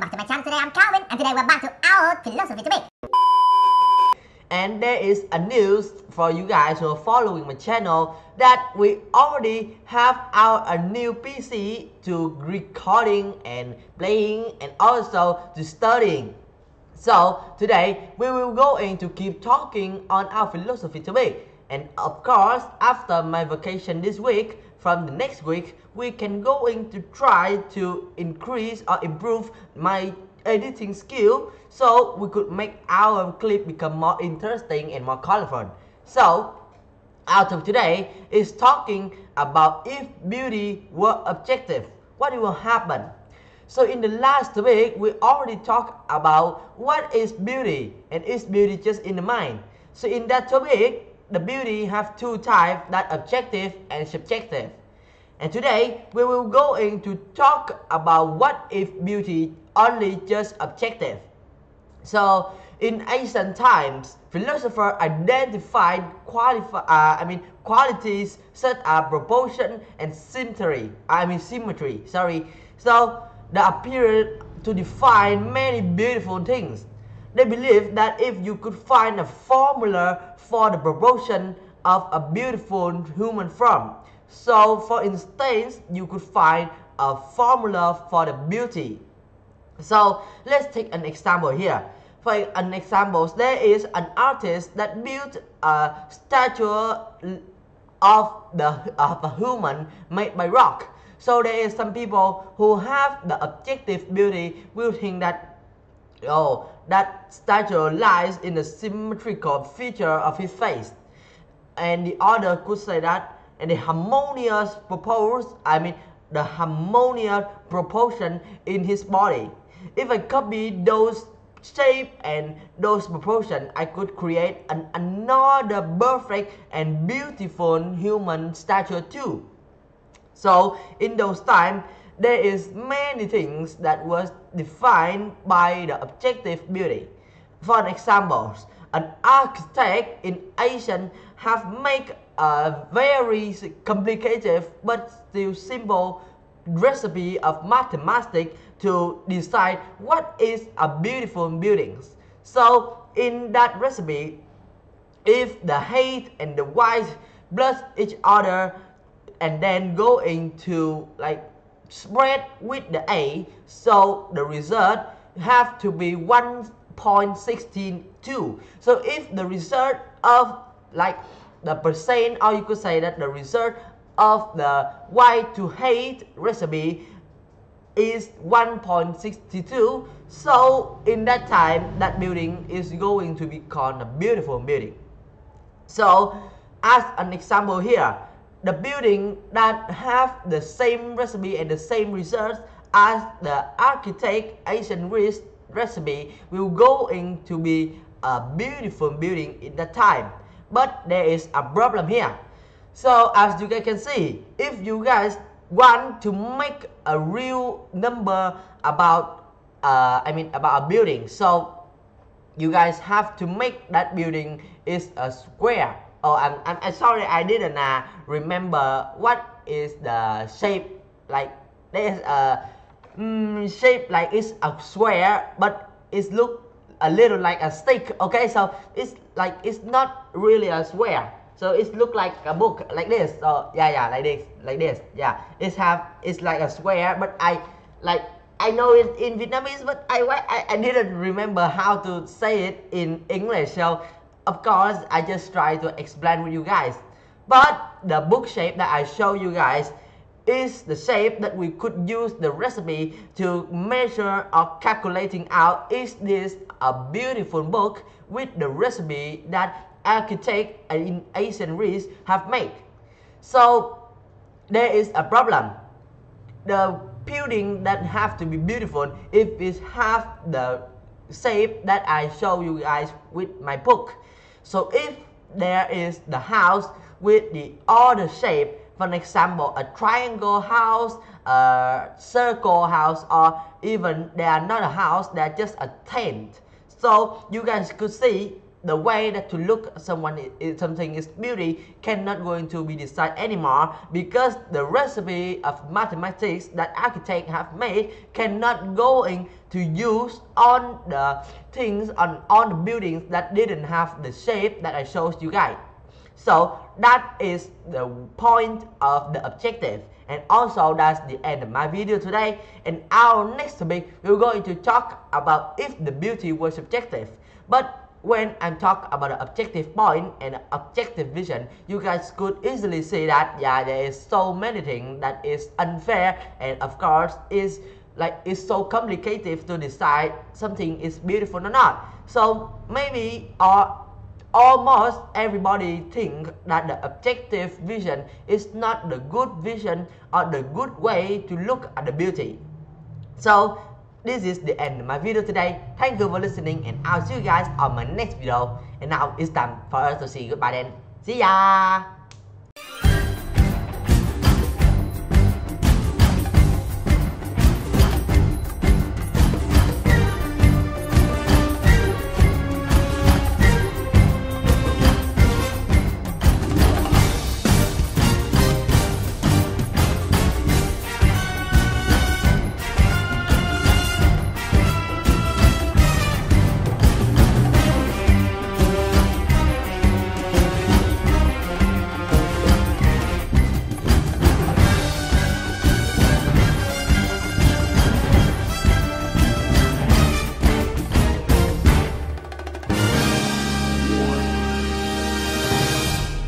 back to my channel. Today I'm Calvin, and today we're back to our philosophy debate. And there is a news for you guys who are following my channel that we already have our a new PC to recording and playing and also to studying. So today we will go in to keep talking on our philosophy debate. And of course, after my vacation this week, from the next week, we can go in to try to increase or improve my editing skill so we could make our clip become more interesting and more colorful. So, out of today is talking about if beauty were objective, what will happen? So in the last week, we already talked about what is beauty and is beauty just in the mind. So in that topic, the beauty have two types that objective and subjective. And today we will go in to talk about what if beauty only just objective. So in ancient times, philosophers identified qualify, uh, I mean qualities such as proportion and symmetry. I mean symmetry. Sorry. So the appearance to define many beautiful things. They believe that if you could find a formula for the proportion of a beautiful human form, so for instance, you could find a formula for the beauty. So let's take an example here. For an example, there is an artist that built a statue of the of a human made by rock. So there is some people who have the objective beauty will think that oh that statue lies in the symmetrical feature of his face. And the other could say that and the harmonious propose I mean the harmonious proportion in his body. If I copy those shape and those proportion, I could create an, another perfect and beautiful human statue too. So in those time, there is many things that was defined by the objective beauty. For example, an architect in Asian have made a very complicated but still simple recipe of mathematics to decide what is a beautiful building. So in that recipe, if the height and the width plus each other and then go into like spread with the A, so the result have to be 1.162. So if the result of like the percent or you could say that the result of the y to height recipe is 1.62 so in that time that building is going to be called a beautiful building so as an example here the building that have the same recipe and the same results as the architect Asian recipe will go into be a beautiful building in that time. But there is a problem here. So as you guys can see if you guys want to make a real number about uh, I mean about a building so you guys have to make that building is a square oh I'm, I'm, I'm sorry I didn't uh, remember. What is the shape like there is a mm, shape like it's a square but it look a little like a stick okay? So it's like it's not really a square. So it look like a book like this. So yeah yeah like this like this yeah. It's have it's like a square but i like i know it in vietnamese but i i, I didn't remember how to say it in english. So of course i just try to explain with you guys but the book shape that i show you guys is the shape that we could use the recipe to measure or calculating out is this a beautiful book with the recipe that architect in Asian race have made. So there is a problem. The building that have to be beautiful if it have the shape that I show you guys with my book. So if there is the house with the other shape for example, a triangle house, a circle house, or even they are not a house, they are just a tent. So you guys could see the way that to look someone is, something is beauty cannot going to be decided anymore because the recipe of mathematics that architect have made cannot going to use on the things on on the buildings that didn't have the shape that I showed you guys. So that is the point of the objective. And also that's the end of my video today. In our next topic we're going to talk about if the beauty was subjective. But when I'm talking about the objective point and objective vision, you guys could easily see that yeah, there is so many things that is unfair and of course is like it's so complicated to decide something is beautiful or not. So maybe or almost everybody think that the objective vision is not the good vision or the good way to look at the beauty. So this is the end of my video today. Thank you for listening and I'll see you guys on my next video. And now it's time for us to see goodbye then. See ya!